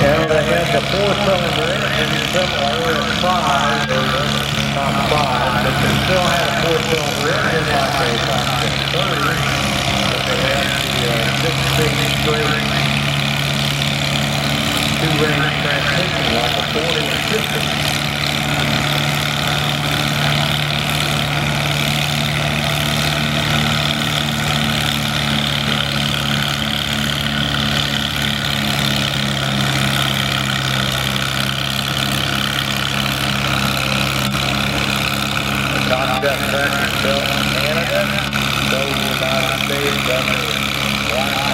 And they had the four-cylinder engine similar in size, or not size, but they still had a four-cylinder engine like a Thompson 30, but they had the uh, six-speed straight two-range transmission like a 40 and Cockshutt tractor built in Canada, sold in the United States under uh,